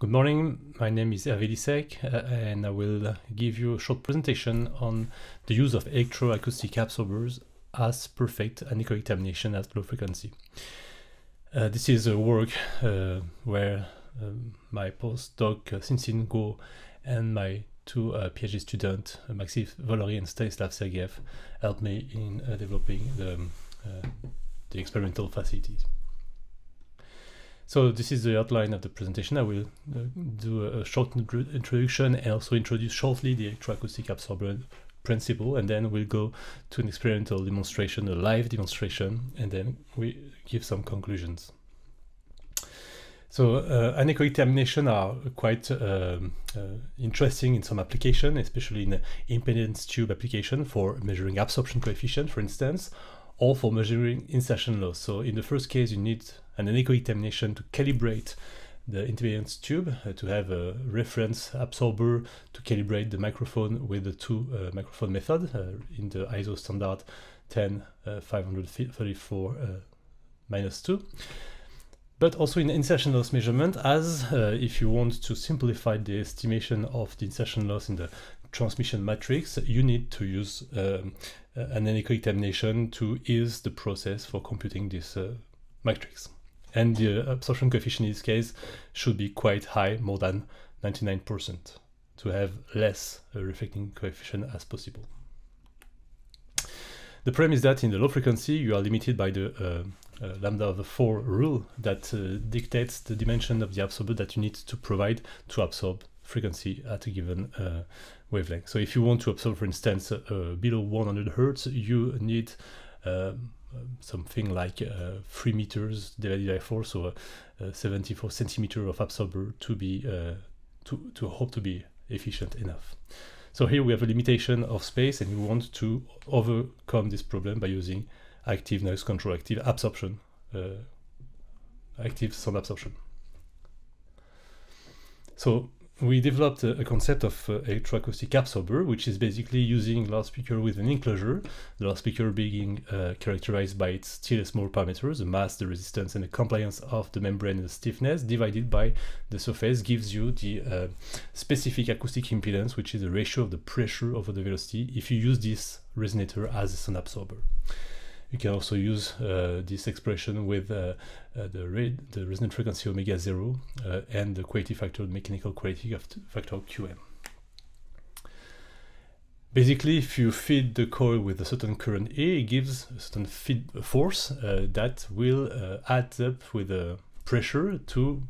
Good morning, my name is Hervé Lissek uh, and I will give you a short presentation on the use of electroacoustic absorbers as perfect anechoic termination at low frequency. Uh, this is a work uh, where um, my postdoc uh, Guo and my two uh, PhD students, uh, Maxime Volery and Stanislav Sergeev, helped me in uh, developing the, um, the experimental facilities. So this is the outline of the presentation. I will uh, do a, a short introduction and also introduce shortly the electroacoustic absorber principle and then we'll go to an experimental demonstration, a live demonstration, and then we give some conclusions. So uh, anechoic termination are quite um, uh, interesting in some application, especially in impedance tube application for measuring absorption coefficient, for instance, or for measuring insertion loss. So in the first case, you need an anechoic termination to calibrate the impedance tube uh, to have a reference absorber to calibrate the microphone with the two uh, microphone method uh, in the ISO standard 10534 uh, minus 2 but also in insertion loss measurement as uh, if you want to simplify the estimation of the insertion loss in the transmission matrix you need to use um, an anechoic termination to ease the process for computing this uh, matrix and the absorption coefficient in this case should be quite high, more than 99%, to have less reflecting coefficient as possible. The problem is that in the low frequency, you are limited by the uh, uh, lambda of the 4 rule that uh, dictates the dimension of the absorber that you need to provide to absorb frequency at a given uh, wavelength. So if you want to absorb, for instance, uh, below 100 Hertz, you need um, something like uh, 3 meters divided by 4, so uh, 74 centimeter of absorber to be uh, to, to hope to be efficient enough. So here we have a limitation of space and we want to overcome this problem by using active noise control, active absorption, uh, active sound absorption. So we developed a, a concept of uh, electroacoustic absorber, which is basically using a loudspeaker with an enclosure, the loudspeaker being uh, characterized by its Thiele-Small parameters, the mass, the resistance, and the compliance of the membrane and the stiffness, divided by the surface, gives you the uh, specific acoustic impedance, which is the ratio of the pressure over the velocity, if you use this resonator as a sound absorber. You can also use uh, this expression with uh, uh, the, the resonant frequency omega 0 uh, and the quality factor, mechanical quality factor QM. Basically, if you feed the coil with a certain current A, it gives a certain feed force uh, that will uh, add up with the pressure to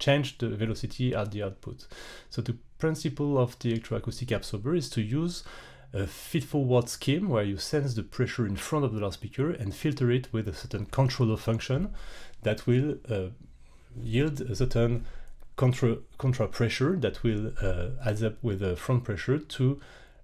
change the velocity at the output. So the principle of the electroacoustic absorber is to use a feed-forward scheme where you sense the pressure in front of the loudspeaker and filter it with a certain controller function that will uh, yield a certain contra, contra pressure that will uh, add up with the front pressure to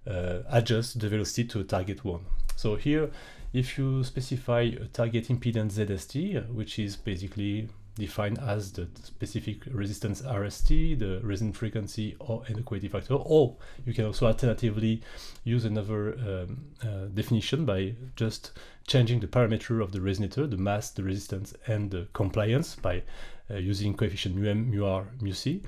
uh, adjust the velocity to a target one. So here, if you specify a target impedance ZST, which is basically defined as the specific resistance RST, the resonant frequency or and the quality factor, or you can also alternatively use another um, uh, definition by just changing the parameter of the resonator, the mass, the resistance, and the compliance by uh, using coefficient mu m, mu r, mu c.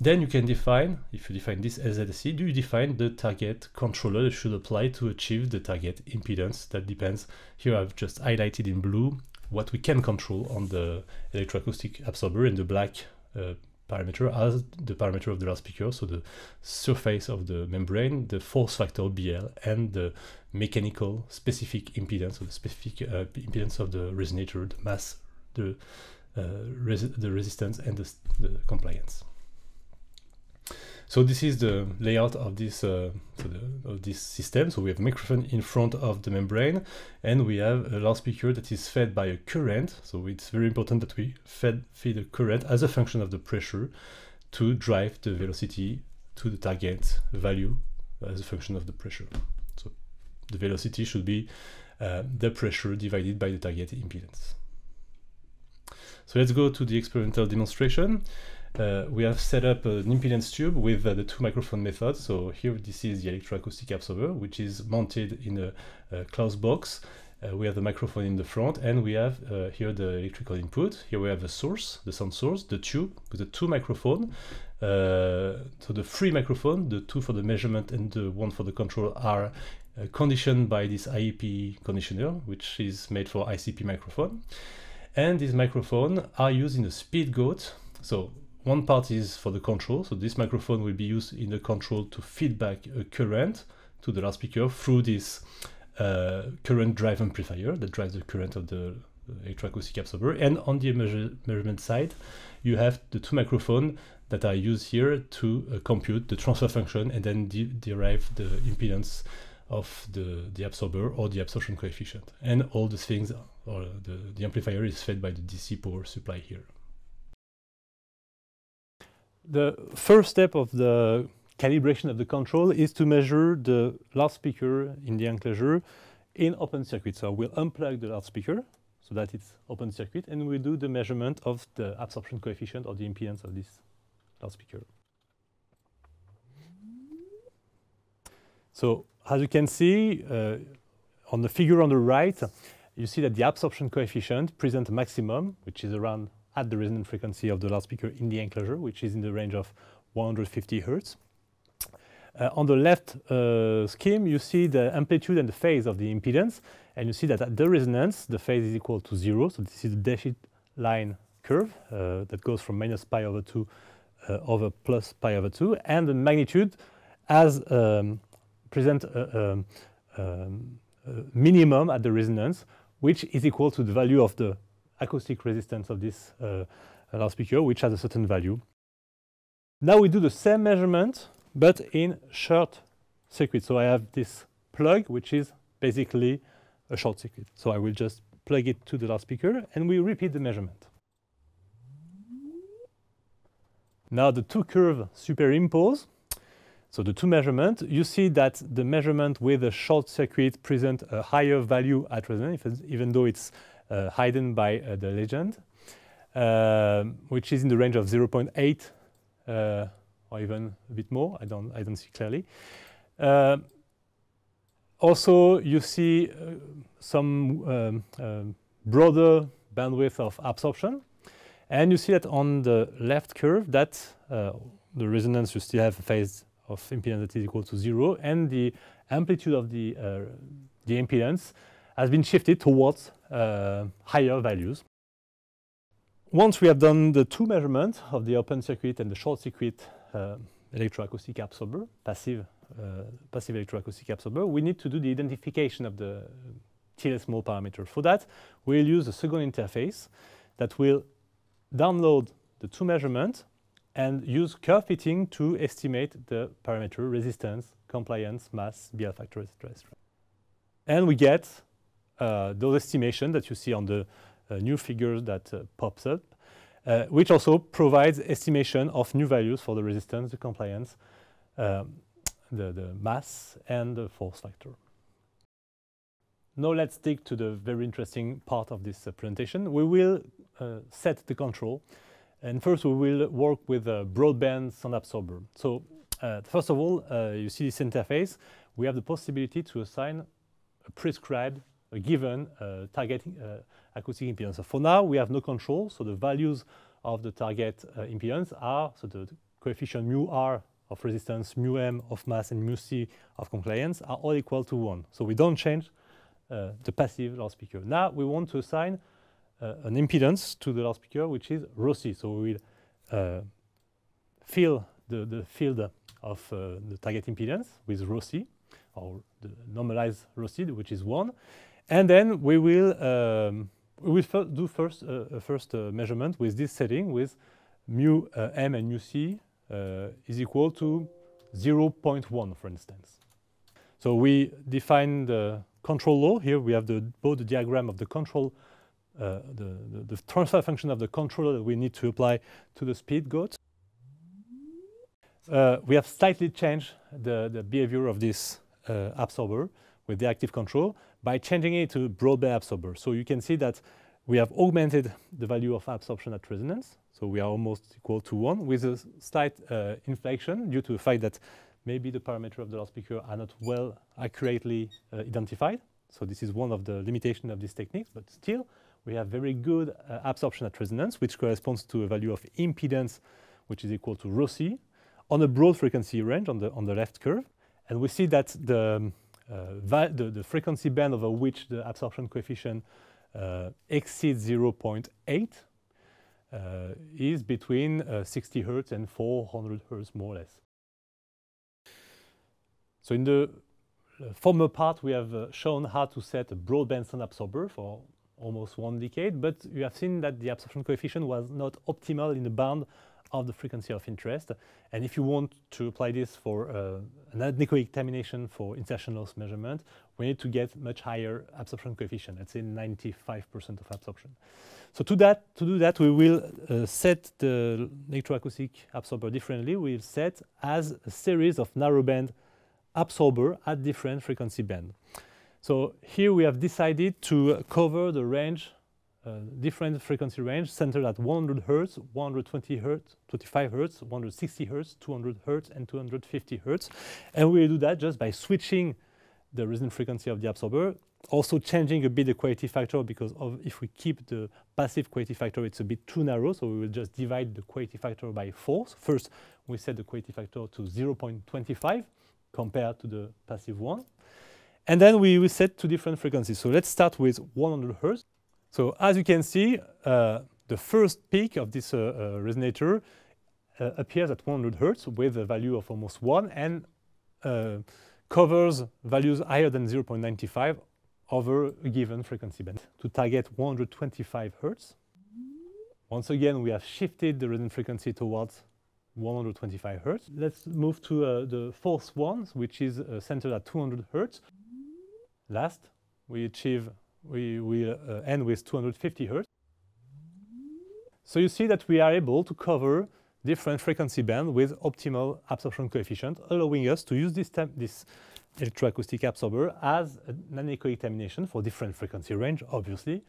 Then you can define, if you define this as ZSC, do you define the target controller that should apply to achieve the target impedance that depends. Here I've just highlighted in blue what we can control on the electroacoustic absorber and the black uh, parameter as the parameter of the loudspeaker, so the surface of the membrane, the force factor BL, and the mechanical specific impedance, or the specific uh, impedance of the resonator, the mass, the, uh, res the resistance, and the, the compliance. So this is the layout of this uh, so the, of this system. So we have a microphone in front of the membrane, and we have a loudspeaker that is fed by a current. So it's very important that we fed feed a current as a function of the pressure to drive the velocity to the target value as a function of the pressure. So the velocity should be uh, the pressure divided by the target impedance. So let's go to the experimental demonstration uh, we have set up an impedance tube with uh, the two microphone methods. So here this is the electroacoustic absorber, which is mounted in a, a closed box. uh, we have the microphone in the front and we have uh, here the electrical input. Here we have the source, the sound source, the tube with the two microphone. Uh, so the three microphone, the two for the measurement and the one for the control are uh, conditioned by this ICP conditioner, which is made for ICP microphone. And these microphones are used in the Speedgoat. So one part is for the control. So this microphone will be used in the control to feed back a current to the loudspeaker through this uh, current drive amplifier that drives the current of the electroacoustic absorber. And on the measure measurement side, you have the two microphones that are used here to uh, compute the transfer function and then de derive the impedance of the, the absorber or the absorption coefficient. And all these things, or the, the amplifier is fed by the DC power supply here. The first step of the calibration of the control is to measure the loudspeaker in the enclosure in open circuit. So we'll unplug the loudspeaker so that it's open circuit and we do the measurement of the absorption coefficient or the impedance of this loudspeaker. So as you can see uh, on the figure on the right, you see that the absorption coefficient presents a maximum, which is around at the resonant frequency of the loudspeaker in the enclosure, which is in the range of 150 hertz. Uh, on the left uh, scheme, you see the amplitude and the phase of the impedance, and you see that at the resonance, the phase is equal to zero. So this is the dashed line curve uh, that goes from minus pi over 2 uh, over plus pi over 2, and the magnitude as um, present a, um, a minimum at the resonance, which is equal to the value of the acoustic resistance of this uh, loudspeaker, which has a certain value. Now we do the same measurement, but in short circuit. So I have this plug, which is basically a short circuit. So I will just plug it to the loudspeaker, and we repeat the measurement. Now the two curves superimpose. So the two measurements, you see that the measurement with a short circuit present a higher value at resonance, even though it's hidden by uh, the legend, uh, which is in the range of 0.8 or even a bit more. I don't, I don't see clearly. also, you see some um, um, broader bandwidth of absorption. And you see that on the left curve that uh, the resonance you still have a phase of impedance that is equal to zero and the amplitude of the, uh, the impedance has been shifted towards uh, higher values. Once we have done the two measurements of the open circuit and the short circuit uh, electroacoustic absorber, passive, uh, passive electroacoustic absorber, we need to do the identification of the Thiele-Small mode parameter. For that, we'll use a second interface that will download the two measurements and use curve fitting to estimate the parameter resistance, compliance, mass, BL factor, etc. And we get uh, those estimations that you see on the uh, new figures that uh, pops up, uh, which also provides estimation of new values for the resistance, the compliance, um, the, the mass, and the force factor. Now let's dig to the very interesting part of this uh, presentation. We will uh, set the control. And first we will work with a broadband sound absorber. So first of all, you see this interface. We have the possibility to assign a prescribed a given uh, target uh, acoustic impedance. So for now, we have no control. So the values of the target uh, impedance are, so the coefficient mu r of resistance, mu m of mass, and mu c of compliance are all equal to 1. So we don't change uh, the passive loudspeaker. Now we want to assign uh, an impedance to the loudspeaker, which is rho c. So we will uh, fill the, the field of the target impedance with rho c, or the normalized rho c, which is 1. And then we will, um, we will do first uh, a first uh, measurement with this setting with mu uh, m and mu c uh, is equal to 0.1, for instance. So we define the control law. Here we have the, both the diagram of the control, uh, the, the, the, transfer function of the controller that we need to apply to the Speedgoat. Uh, we have slightly changed the, the behavior of this absorber with the active control by changing it to broadband absorber. So you can see that we have augmented the value of absorption at resonance. So we are almost equal to 1 with a slight uh, inflection due to the fact that maybe the parameter of the loudspeaker are not well accurately uh, identified. So this is one of the limitations of these techniques, but still we have very good uh, absorption at resonance, which corresponds to a value of impedance, which is equal to rho c, on a broad frequency range on the, on the left curve. And we see that the, the, the, frequency band over which the absorption coefficient uh, exceeds 0.8 uh, is between uh, 60 hertz and 400 hertz, more or less. So in the former part, we have uh, shown how to set a broadband sound absorber for almost one decade, but you have seen that the absorption coefficient was not optimal in the band of the frequency of interest. And if you want to apply this for uh, an anechoic termination for insertion loss measurement, we need to get much higher absorption coefficient, let's say 95% of absorption. So to, that, to do that, we will uh, set the electroacoustic absorber differently. We'll set as a series of narrowband absorber at different frequency band. So here we have decided to cover the range uh, different frequency range centered at 100 hertz, 120 hertz, 25 hertz, 160 hertz, 200 hertz, and 250 hertz. And we do that just by switching the resonant frequency of the absorber, also changing a bit the quality factor because if we keep the passive quality factor, it's a bit too narrow. So we will just divide the quality factor by four. First, we set the quality factor to 0.25 compared to the passive one. And then we, we set two different frequencies. So let's start with 100 hertz. So as you can see, uh, the first peak of this uh, uh, resonator appears at 100 hertz with a value of almost 1 and covers values higher than 0.95 over a given frequency band to target 125 hertz. Once again, we have shifted the resonant frequency towards 125 hertz. Let's move to uh, the fourth one, which is uh, centered at 200 hertz. Last, we achieve we will uh, end with 250 hertz. So you see that we are able to cover different frequency band with optimal absorption coefficient, allowing us to use this, this electroacoustic absorber as an anechoic termination for different frequency range, obviously,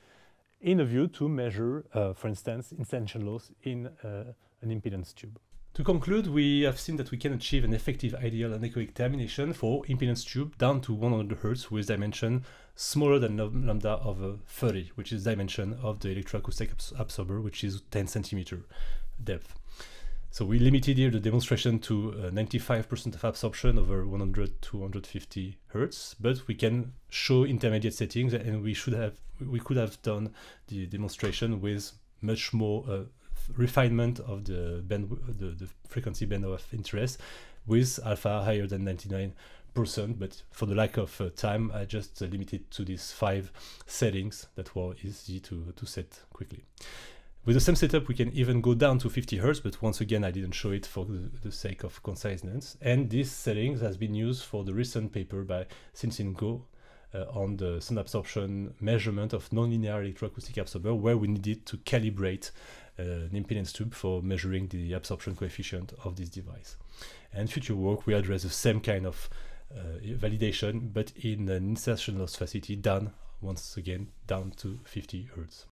in a view to measure, uh, for instance, insertion loss in uh, an impedance tube. To conclude, we have seen that we can achieve an effective ideal anechoic termination for impedance tube down to 100 Hz with dimension smaller than lambda of 30, which is dimension of the electroacoustic absorber, which is 10 centimeter depth. So we limited here the demonstration to 95% uh, of absorption over 100 to 150 Hz, but we can show intermediate settings and we should have we could have done the demonstration with much more uh, refinement of the band, the, the frequency band of interest with alpha higher than 99 percent but for the lack of uh, time I just uh, limited to these five settings that were easy to, to set quickly. With the same setup we can even go down to 50 Hz but once again I didn't show it for the, the sake of conciseness and this settings has been used for the recent paper by Sin Go uh, on the sound absorption measurement of nonlinear electroacoustic absorber where we needed to calibrate uh, an impedance tube for measuring the absorption coefficient of this device. And future work will address the same kind of Uh, validation, but in an insertion loss facility done once again down to 50 Hertz.